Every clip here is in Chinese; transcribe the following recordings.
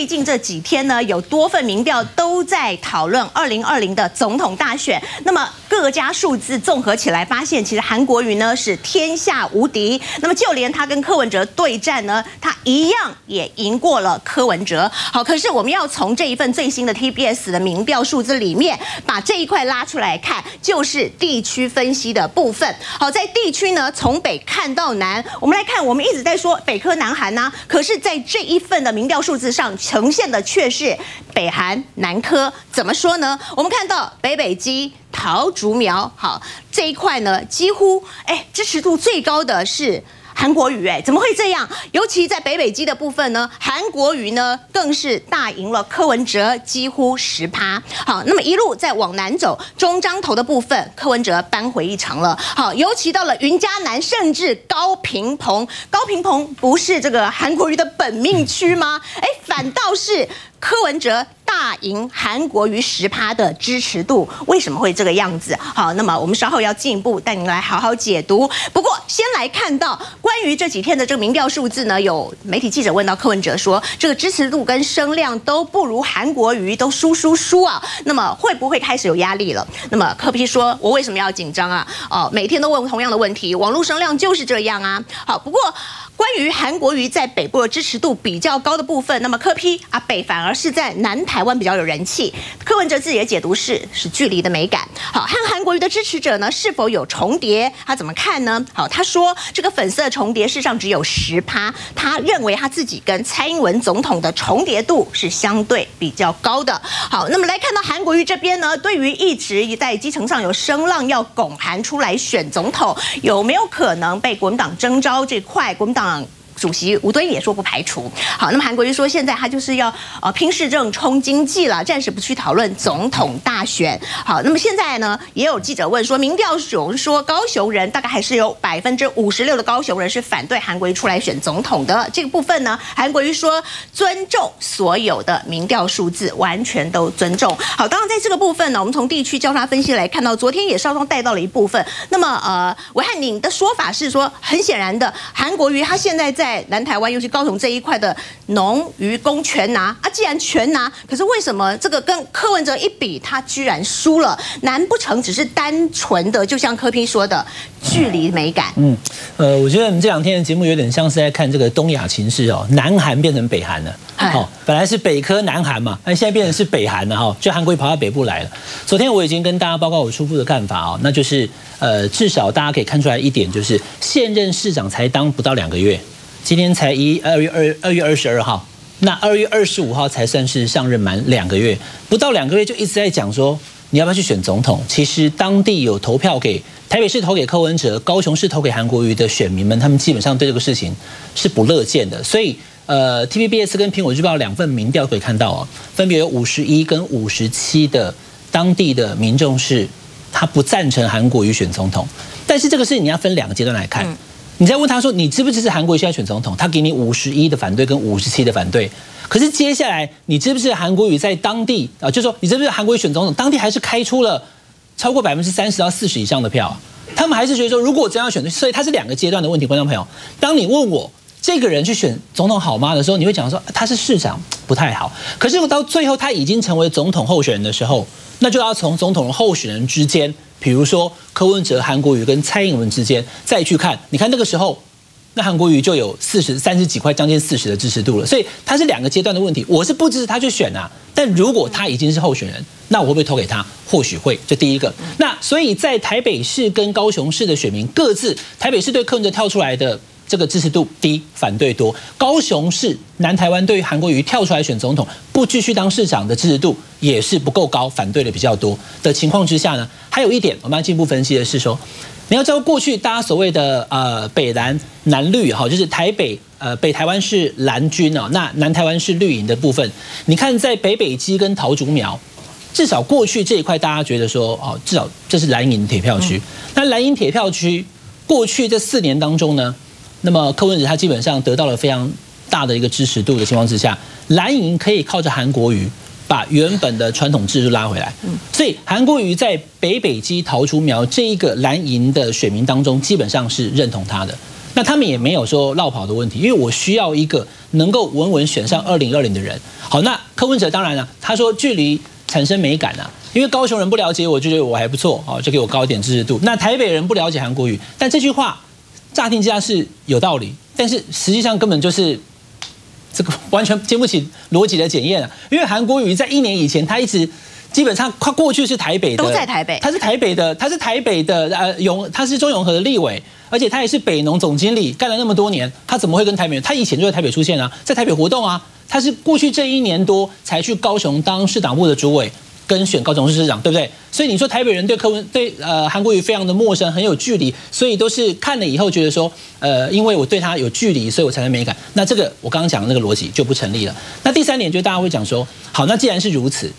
最近这几天呢，有多份民调都在讨论二零二零的总统大选。那么各家数字综合起来，发现其实韩国瑜呢是天下无敌。那么就连他跟柯文哲对战呢，他一样也赢过了柯文哲。好，可是我们要从这一份最新的 TBS 的民调数字里面，把这一块拉出来看，就是地区分析的部分。好，在地区呢，从北看到南，我们来看，我们一直在说北科南韩呐，可是，在这一份的民调数字上呈现的却是北韩南科。怎么说呢？我们看到北北基桃竹苗，好这一块呢，几乎哎支持度最高的是。韩国瑜哎，怎么会这样？尤其在北北基的部分呢，韩国瑜呢更是大赢了柯文哲，几乎十趴。好，那么一路再往南走，中彰头的部分，柯文哲扳回一城了。好，尤其到了云嘉南，甚至高平蓬，高平蓬不是这个韩国瑜的本命区吗？哎，反倒是柯文哲。大赢韩国瑜十趴的支持度，为什么会这个样子？好，那么我们稍后要进一步带您来好好解读。不过先来看到关于这几天的这个民调数字呢，有媒体记者问到柯文哲说，这个支持度跟声量都不如韩国瑜，都输输输啊。那么会不会开始有压力了？那么柯批说，我为什么要紧张啊？哦，每天都问同样的问题，网络声量就是这样啊。好，不过。关于韩国瑜在北部的支持度比较高的部分，那么柯批啊北反而是在南台湾比较有人气。柯文哲自己的解读是是距离的美感。好，和韩国瑜的支持者呢是否有重叠？他怎么看呢？好，他说这个粉色重叠事实上只有十趴，他认为他自己跟蔡英文总统的重叠度是相对比较高的。好，那么来看到韩国瑜这边呢，对于一直在基层上有声浪要拱韩出来选总统，有没有可能被国民党征召这块？国民党。上主席吴敦义也说不排除。好，那么韩国瑜说现在他就是要呃拼市政、冲经济了，暂时不去讨论总统大选。好，那么现在呢，也有记者问说，民调有人说高雄人大概还是有百分之五十六的高雄人是反对韩国瑜出来选总统的。这个部分呢，韩国瑜说尊重所有的民调数字，完全都尊重。好，当然在这个部分呢，我们从地区交叉分析来看到，昨天也稍稍带到了一部分。那么呃，韦汉宁的说法是说，很显然的，韩国瑜他现在在。在南台湾，尤其高雄这一块的农渔工全拿啊！既然全拿，可是为什么这个跟柯文哲一比，他居然输了？难不成只是单纯的，就像柯批说的距离美感？嗯，呃，我觉得我们这两天的节目有点像是在看这个东亚情势哦，南韩变成北韩了。好，本来是北科南韩嘛，那现在变成是北韩了哈，就韩国跑到北部来了。昨天我已经跟大家报告我初步的看法哦，那就是呃，至少大家可以看出来一点，就是现任市长才当不到两个月。今天才一二月二二月二十二号，那二月二十五号才算是上任满两个月，不到两个月就一直在讲说你要不要去选总统。其实当地有投票给台北市投给柯文哲，高雄市投给韩国瑜的选民们，他们基本上对这个事情是不乐见的。所以呃，TVBS 跟苹果日报两份民调可以看到啊，分别有五十一跟五十七的当地的民众是他不赞成韩国瑜选总统。但是这个事情你要分两个阶段来看。你在问他说你支不支持韩国瑜现在选总统？他给你五十一的反对跟五十七的反对。可是接下来你支不支持韩国瑜在当地啊？就说你支不支持韩国瑜选总统？当地还是开出了超过百分之三十到四十以上的票。他们还是觉得说，如果真要选，所以它是两个阶段的问题。观众朋友，当你问我这个人去选总统好吗的时候，你会讲说他是市长不太好。可是到最后他已经成为总统候选人的时候，那就要从总统候选人之间。比如说柯文哲、韩国瑜跟蔡英文之间，再去看，你看那个时候，那韩国瑜就有四十三十几块，将近四十的支持度了。所以他是两个阶段的问题。我是不支持他去选啊，但如果他已经是候选人，那我会不会投给他？或许会。这第一个。那所以在台北市跟高雄市的选民各自，台北市对柯文哲跳出来的。这个支持度低，反对多。高雄市南台湾对于韩国瑜跳出来选总统，不继续当市长的支持度也是不够高，反对的比较多的情况之下呢，还有一点我们要进一步分析的是说，你要知道过去大家所谓的呃北蓝南绿哈，就是台北呃北台湾是蓝军哦，那南台湾是绿营的部分。你看在北北基跟桃竹苗，至少过去这一块大家觉得说哦，至少这是蓝营铁票区。那蓝营铁票区过去这四年当中呢？那么柯文哲他基本上得到了非常大的一个支持度的情况之下，蓝营可以靠着韩国瑜把原本的传统制度拉回来。嗯，所以韩国瑜在北北基桃竹苗这一个蓝营的选民当中，基本上是认同他的。那他们也没有说绕跑的问题，因为我需要一个能够稳稳选上二零二零的人。好，那柯文哲当然了，他说距离产生美感啊，因为高雄人不了解我，就觉得我还不错，哦，就给我高一点支持度。那台北人不了解韩国瑜，但这句话乍听之下是有道理，但是实际上根本就是这个完全经不起逻辑的检验啊。因为韩国瑜在一年以前，他一直基本上他过去是台北的，都在台北，他是台北的，他是台北的呃永，他是中永和的立委。而且他也是北农总经理，干了那么多年，他怎么会跟台北？他以前就在台北出现啊，在台北活动啊。他是过去这一年多才去高雄当市党部的主委，跟选高雄市市长，对不对？所以你说台北人对柯文对呃韩国瑜非常的陌生，很有距离，所以都是看了以后觉得说，呃，因为我对他有距离，所以我才能美感。那这个我刚刚讲的那个逻辑就不成立了。那第三点就大家会讲说，好，那既然是如此。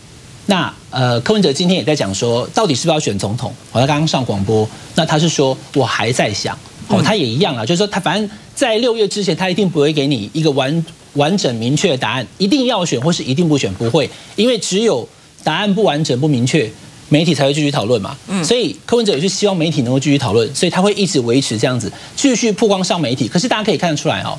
那呃，柯文哲今天也在讲说，到底是不是要选总统？我他刚刚上广播，那他是说我还在想，哦，他也一样啊，就是说他反正在六月之前，他一定不会给你一个完完整明确的答案，一定要选或是一定不选，不会，因为只有答案不完整不明确，媒体才会继续讨论嘛。嗯，所以柯文哲也是希望媒体能够继续讨论，所以他会一直维持这样子，继续曝光上媒体。可是大家可以看得出来哦，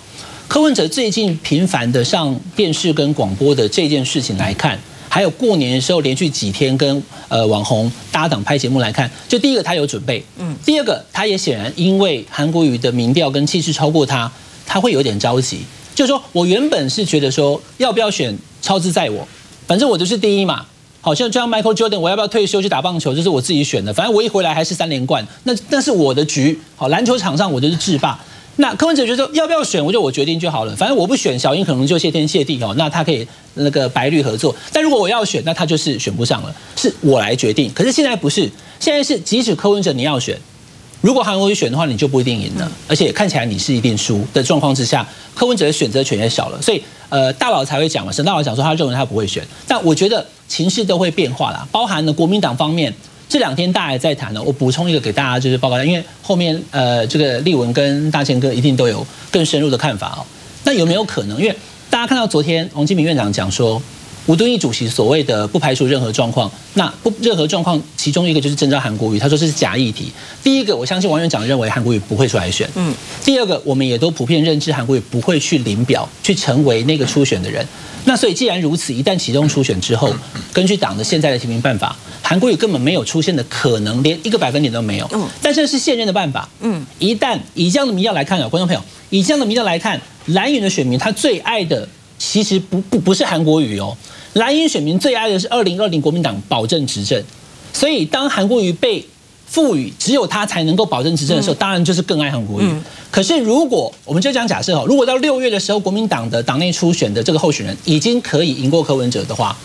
柯文哲最近频繁的上电视跟广播的这件事情来看。还有过年的时候连续几天跟呃网红搭档拍节目来看，就第一个他有准备，嗯，第二个他也显然因为韩国瑜的民调跟气势超过他，他会有点着急。就是说我原本是觉得说要不要选超自在我，反正我就是第一嘛，好像就像 Michael Jordan，我要不要退休去打棒球，这是我自己选的，反正我一回来还是三连冠，那那是我的局，好篮球场上我就是制霸。那柯文哲觉得要不要选，我就我决定就好了。反正我不选，小英可能就谢天谢地哦。那他可以那个白绿合作。但如果我要选，那他就是选不上了，是我来决定。可是现在不是，现在是即使柯文哲你要选，如果韩国瑜选的话，你就不一定赢了，而且看起来你是一定输的状况之下，柯文哲的选择权也小了。所以呃，大佬才会讲嘛，沈大佬讲说他认为他不会选。但我觉得情势都会变化啦，包含了国民党方面。这两天大家也在谈呢，我补充一个给大家就是报告，因为后面呃这个立文跟大千哥一定都有更深入的看法哦。那有没有可能？因为大家看到昨天王金明院长讲说，吴敦义主席所谓的不排除任何状况，那不任何状况，其中一个就是征召韩国瑜，他说这是假议题。第一个，我相信王院长认为韩国瑜不会出来选，嗯。第二个，我们也都普遍认知韩国瑜不会去领表，去成为那个初选的人。那所以既然如此，一旦启动初选之后，根据党的现在的提名办法。韩国瑜根本没有出现的可能，连一个百分点都没有。嗯，但是是现任的办法。嗯，一旦以这样的民调来看啊，观众朋友，以这样的民调来看，蓝营的选民他最爱的其实不不不是韩国瑜哦，蓝营选民最爱的是二零二零国民党保证执政。所以当韩国瑜被赋予只有他才能够保证执政的时候，当然就是更爱韩国瑜。可是如果我们就讲假设哦，如果到六月的时候，国民党的党内初选的这个候选人已经可以赢过柯文哲的话。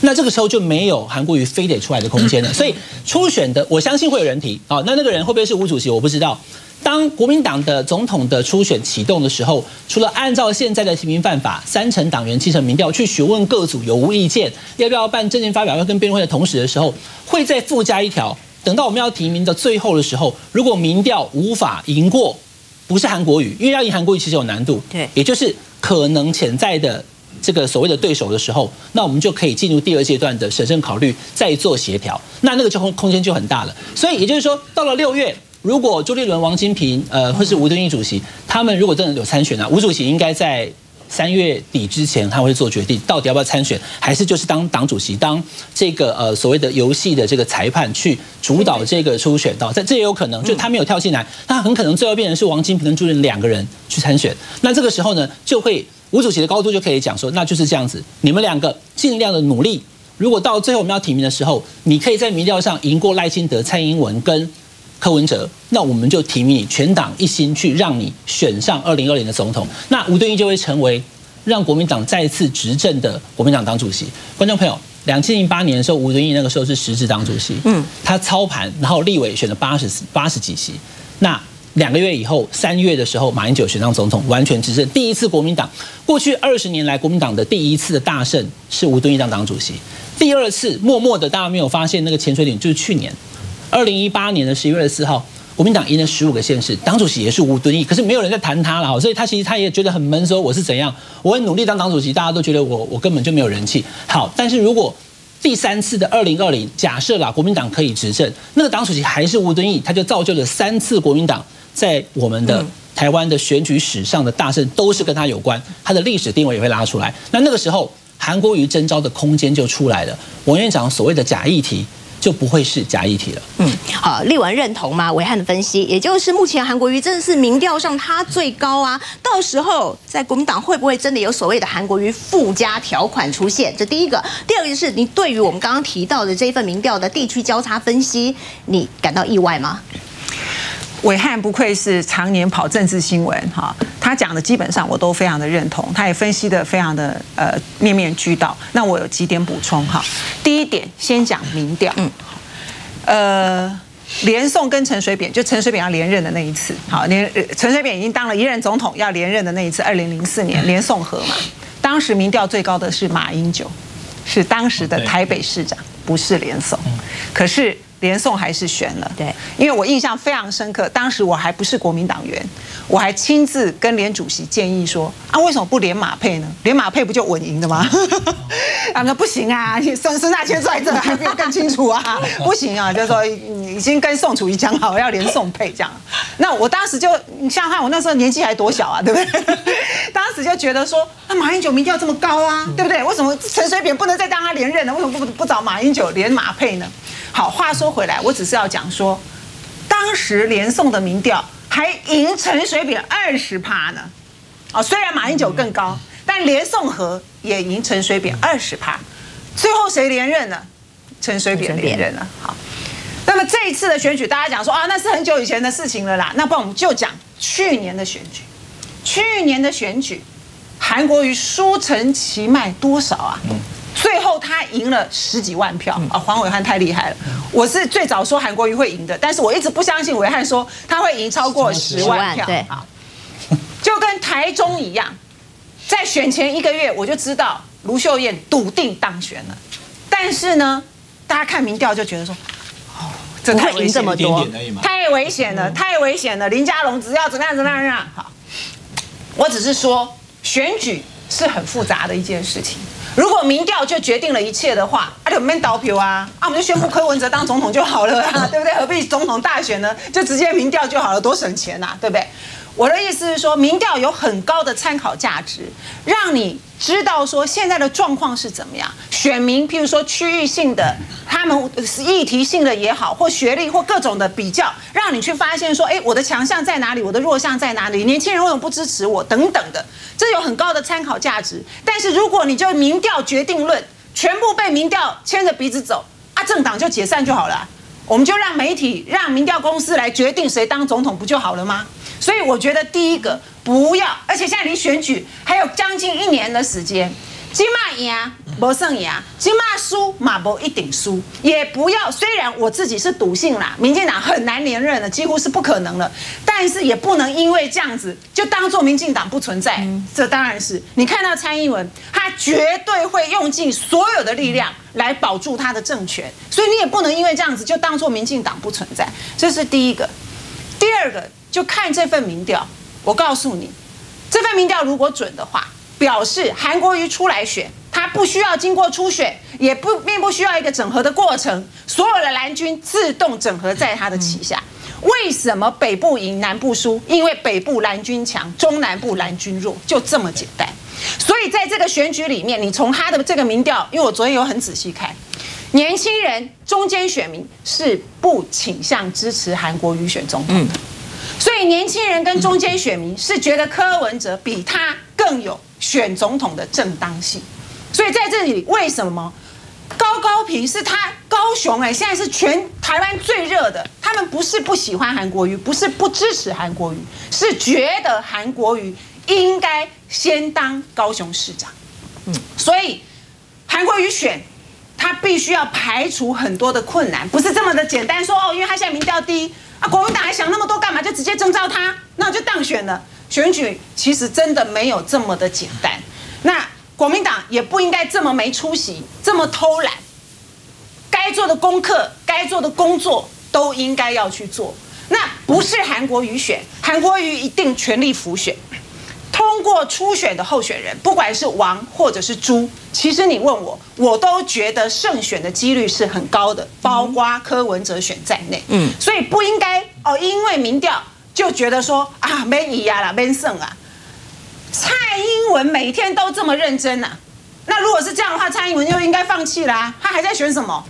那这个时候就没有韩国瑜非得出来的空间了，所以初选的我相信会有人提啊，那那个人会不会是吴主席？我不知道。当国民党的总统的初选启动的时候，除了按照现在的提名办法，三成党员七成民调去询问各组有无意见，要不要办证件发表会跟辩论会的同时的时候，会再附加一条，等到我们要提名的最后的时候，如果民调无法赢过，不是韩国瑜，因为要赢韩国瑜其实有难度，对，也就是可能潜在的。这个所谓的对手的时候，那我们就可以进入第二阶段的审慎考虑，再做协调，那那个就空空间就很大了。所以也就是说，到了六月，如果朱立伦、王金平，呃，或是吴敦义主席，他们如果真的有参选啊，吴主席应该在三月底之前，他会做决定，到底要不要参选，还是就是当党主席，当这个呃所谓的游戏的这个裁判去主导这个初选，到这这也有可能，就他没有跳进来，那很可能最后变成是王金平跟朱立伦两个人去参选，那这个时候呢，就会。吴主席的高度就可以讲说，那就是这样子。你们两个尽量的努力，如果到最后我们要提名的时候，你可以在民调上赢过赖清德、蔡英文跟柯文哲，那我们就提名你，全党一心去让你选上二零二零的总统。那吴敦义就会成为让国民党再次执政的国民党党主席。观众朋友，两千零八年的时候，吴敦义那个时候是实质党主席，嗯，他操盘，然后立委选了八十八十几席，那。两个月以后，三月的时候，马英九选上总统，完全执政。第一次国民党过去二十年来国民党的第一次的大胜是吴敦义当党主席。第二次默默的，大家没有发现那个潜水艇，就是去年二零一八年的十一月四号，国民党赢了十五个县市，党主席也是吴敦义，可是没有人在谈他了，所以他其实他也觉得很闷，说我是怎样，我很努力当党主席，大家都觉得我我根本就没有人气。好，但是如果第三次的二零二零，假设啦，国民党可以执政，那个党主席还是吴敦义，他就造就了三次国民党。在我们的台湾的选举史上的大胜都是跟他有关，他的历史定位也会拉出来。那那个时候，韩国瑜征召的空间就出来了。王院长所谓的假议题。就不会是假议题了。嗯，好，立文认同吗？维汉的分析，也就是目前韩国瑜真的是民调上他最高啊。到时候在国民党会不会真的有所谓的韩国瑜附加条款出现？这第一个，第二个就是你对于我们刚刚提到的这一份民调的地区交叉分析，你感到意外吗？伟汉不愧是常年跑政治新闻哈，他讲的基本上我都非常的认同，他也分析的非常的呃面面俱到。那我有几点补充哈，第一点先讲民调，嗯，呃，连宋跟陈水扁，就陈水扁要连任的那一次，好，连陈水扁已经当了一任总统要连任的那一次，二零零四年连宋和嘛，当时民调最高的是马英九，是当时的台北市长，不是连宋，可是。连宋还是选了，对，因为我印象非常深刻，当时我还不是国民党员，我还亲自跟连主席建议说啊，为什么不连马配呢？连马配不就稳赢的吗？他们说不行啊，你孙孙大千在这还没有更清楚啊，不行啊，就说已经跟宋楚瑜讲好要连宋配这样。那我当时就你想想看，我那时候年纪还多小啊，对不对？当时就觉得说，那马英九民调这么高啊，对不对？为什么陈水扁不能再当他连任呢？为什么不不找马英九连马配呢？好，话说回来，我只是要讲说，当时连宋的民调还赢陈水扁二十趴呢。哦，虽然马英九更高，但连宋和也赢陈水扁二十趴。最后谁连任了？陈水扁连任了。好，那么这一次的选举，大家讲说啊，那是很久以前的事情了啦。那不然我们就讲去年的选举。去年的选举，韩国瑜输陈其迈多少啊？最后他赢了十几万票啊！黄伟汉太厉害了，我是最早说韩国瑜会赢的，但是我一直不相信伟汉说他会赢超过十万票。对，就跟台中一样，在选前一个月我就知道卢秀燕笃定当选了，但是呢，大家看民调就觉得说，哦，这太赢这么多，太危险了，太危险了！林佳龙只要怎么样怎么样，好，我只是说选举是很复杂的一件事情。如果民调就决定了一切的话，啊，就没倒票啊，啊，我们就宣布柯文哲当总统就好了啊，对不对？何必总统大选呢？就直接民调就好了，多省钱呐，对不对？我的意思是说，民调有很高的参考价值，让你知道说现在的状况是怎么样。选民，譬如说区域性的，他们议题性的也好，或学历或各种的比较，让你去发现说，哎，我的强项在哪里，我的弱项在哪里？年轻人为什么不支持我？等等的，这有很高的参考价值。但是如果你就民调决定论，全部被民调牵着鼻子走，啊，政党就解散就好了，我们就让媒体、让民调公司来决定谁当总统，不就好了吗？所以我觉得第一个不要，而且现在离选举还有将近一年的时间，金马赢不胜赢，金马输马博一定输，也不要。虽然我自己是笃信啦，民进党很难连任了，几乎是不可能了，但是也不能因为这样子就当做民进党不存在。这当然是你看到蔡英文，他绝对会用尽所有的力量来保住他的政权，所以你也不能因为这样子就当做民进党不存在。这是第一个，第二个。就看这份民调，我告诉你，这份民调如果准的话，表示韩国瑜出来选，他不需要经过初选，也不并不需要一个整合的过程，所有的蓝军自动整合在他的旗下。为什么北部赢南部输？因为北部蓝军强，中南部蓝军弱，就这么简单。所以在这个选举里面，你从他的这个民调，因为我昨天有很仔细看，年轻人中间选民是不倾向支持韩国瑜选总统的。所以年轻人跟中间选民是觉得柯文哲比他更有选总统的正当性，所以在这里为什么？高高平是他高雄哎，现在是全台湾最热的，他们不是不喜欢韩国瑜，不是不支持韩国瑜，是觉得韩国瑜应该先当高雄市长，嗯，所以韩国瑜选他必须要排除很多的困难，不是这么的简单说哦，因为他现在民调低。啊，国民党还想那么多干嘛？就直接征召他，那我就当选了。选举其实真的没有这么的简单。那国民党也不应该这么没出息，这么偷懒。该做的功课、该做的工作都应该要去做。那不是韩国瑜选，韩国瑜一定全力辅选。通过初选的候选人，不管是王或者是朱，其实你问我，我都觉得胜选的几率是很高的，包括柯文哲选在内。嗯，所以不应该哦，因为民调就觉得说啊，没赢呀啦，没胜啊。蔡英文每天都这么认真呐、那如果是这样的话，蔡英文就应该放弃啦、他还在选什么？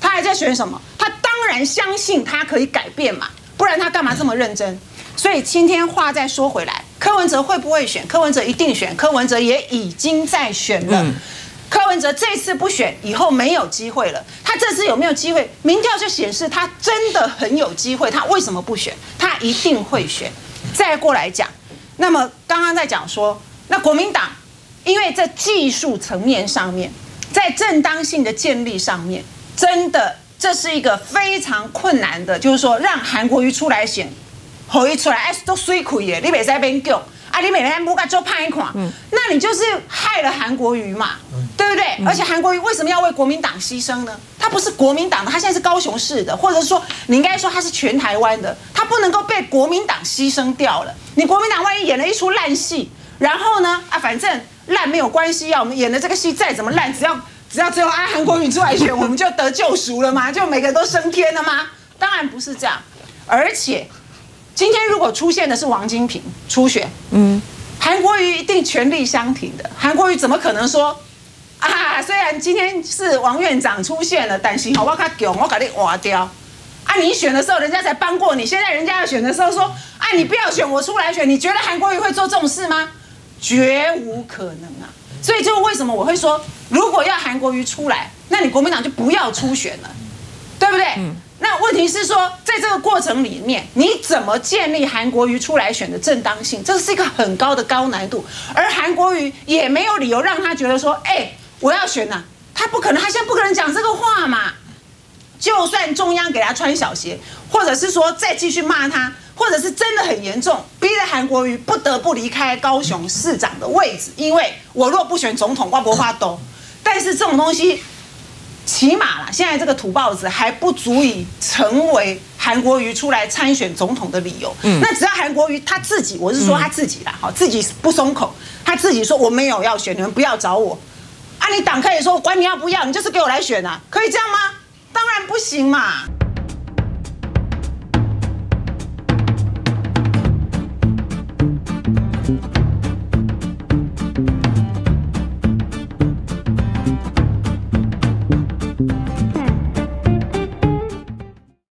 他还在选什么？他当然相信他可以改变嘛，不然他干嘛这么认真？所以今天话再说回来，柯文哲会不会选？柯文哲一定选，柯文哲也已经在选了。柯文哲这次不选，以后没有机会了。他这次有没有机会？民调就显示他真的很有机会。他为什么不选？他一定会选。再过来讲，那么刚刚在讲说，那国民党因为在技术层面上面，在正当性的建立上面，真的这是一个非常困难的，就是说让韩国瑜出来选，侯一出来，哎，都水亏耶，你别在那边叫啊，你每天不该做判一款，那你就是害了韩国瑜嘛，对不对？而且韩国瑜为什么要为国民党牺牲呢？他不是国民党的，他现在是高雄市的，或者说你应该说他是全台湾的，他不能够被国民党牺牲掉了。你国民党万一演了一出烂戏，然后呢，啊，反正烂没有关系啊，我们演的这个戏再怎么烂，只要只要最后啊韩国瑜出来选，我们就得救赎了吗？就每个人都升天了吗？当然不是这样，而且。今天如果出现的是王金平初选，嗯，韩国瑜一定全力相挺的。韩国瑜怎么可能说啊？虽然今天是王院长出现了，但是好我卡囧，我把你挖掉。啊，你选的时候人家才帮过你，现在人家要选的时候说，啊，你不要选，我出来选。你觉得韩国瑜会做这种事吗？绝无可能啊！所以就为什么我会说，如果要韩国瑜出来，那你国民党就不要出选了，对不对？那问题是说，在这个过程里面，你怎么建立韩国瑜出来选的正当性？这是一个很高的高难度，而韩国瑜也没有理由让他觉得说，哎，我要选呐、他不可能，他现在不可能讲这个话嘛。就算中央给他穿小鞋，或者是说再继续骂他，或者是真的很严重，逼得韩国瑜不得不离开高雄市长的位置，因为我若不选总统，我不发抖。但是这种东西。起码啦，现在这个土包子还不足以成为韩国瑜出来参选总统的理由。那只要韩国瑜他自己，我是说他自己啦，好，自己不松口，他自己说我没有要选，你们不要找我。啊，你党可以说管你要不要，你就是给我来选啊，可以这样吗？当然不行嘛。